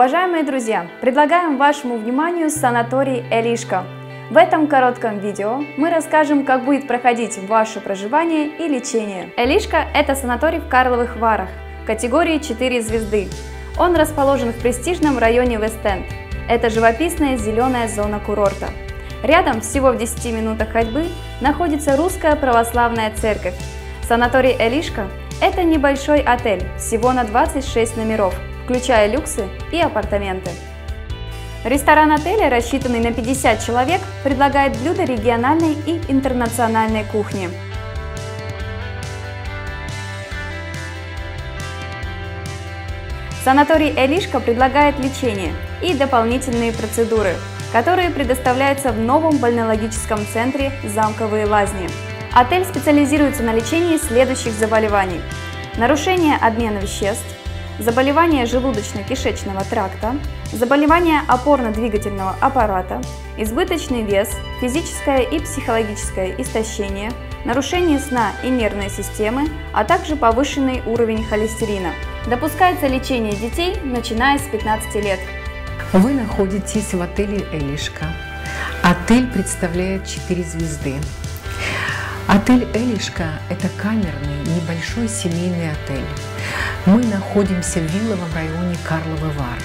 Уважаемые друзья, предлагаем вашему вниманию санаторий Элишка. В этом коротком видео мы расскажем, как будет проходить ваше проживание и лечение. Элишка – это санаторий в Карловых Варах, категории 4 звезды. Он расположен в престижном районе Вест-Энд. Это живописная зеленая зона курорта. Рядом, всего в 10 минутах ходьбы, находится русская православная церковь. Санаторий Элишка – это небольшой отель, всего на 26 номеров, включая люксы и апартаменты. Ресторан отеля, рассчитанный на 50 человек, предлагает блюда региональной и интернациональной кухни. Санаторий Элишка предлагает лечение и дополнительные процедуры, которые предоставляются в новом больнологическом центре «Замковые лазни». Отель специализируется на лечении следующих заболеваний. Нарушение обмена веществ, заболевания желудочно-кишечного тракта, заболевания опорно-двигательного аппарата, избыточный вес, физическое и психологическое истощение, нарушение сна и нервной системы, а также повышенный уровень холестерина. Допускается лечение детей, начиная с 15 лет. Вы находитесь в отеле «Элишка». Отель представляет 4 звезды. Отель «Элишка» – это камерный, небольшой семейный отель. Мы находимся в вилловом районе Карловы Вар.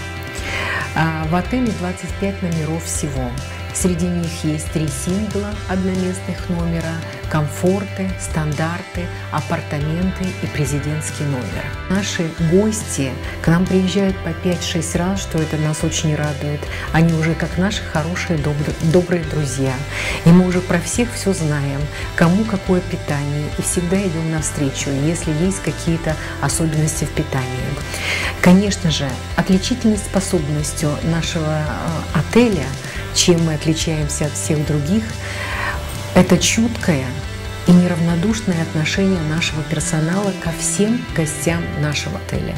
А, в отеле 25 номеров всего. Среди них есть три сингла одноместных номера, комфорты, стандарты, апартаменты и президентский номер. Наши гости к нам приезжают по 5-6 раз, что это нас очень радует. Они уже как наши хорошие, добрые, добрые друзья. И мы уже про всех все знаем, кому какое питание, и всегда идем навстречу, если есть какие-то особенности в питании. Конечно же, отличительной способностью нашего э, отеля – чем мы отличаемся от всех других, это чуткое и неравнодушное отношение нашего персонала ко всем гостям нашего отеля.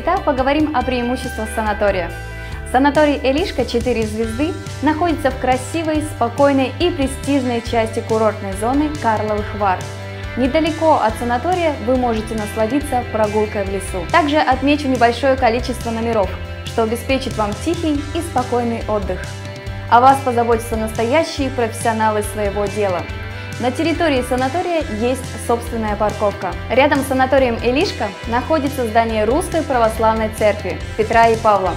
Итак, поговорим о преимуществах санатория. Санаторий Элишка 4 звезды находится в красивой, спокойной и престижной части курортной зоны Карловых Вар. Недалеко от санатория вы можете насладиться прогулкой в лесу. Также отмечу небольшое количество номеров, что обеспечит вам тихий и спокойный отдых. О вас позаботятся настоящие профессионалы своего дела – на территории санатория есть собственная парковка. Рядом с санаторием Элишка находится здание Русской Православной Церкви Петра и Павла.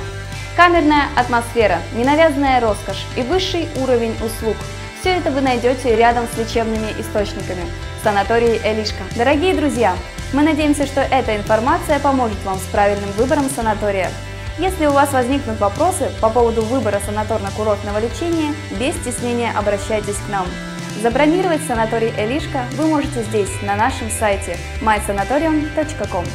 Камерная атмосфера, ненавязанная роскошь и высший уровень услуг – все это вы найдете рядом с лечебными источниками в санатории Элишка. Дорогие друзья, мы надеемся, что эта информация поможет вам с правильным выбором санатория. Если у вас возникнут вопросы по поводу выбора санаторно-курортного лечения, без стеснения обращайтесь к нам. Забронировать санаторий Элишка вы можете здесь, на нашем сайте mysanatorium.com.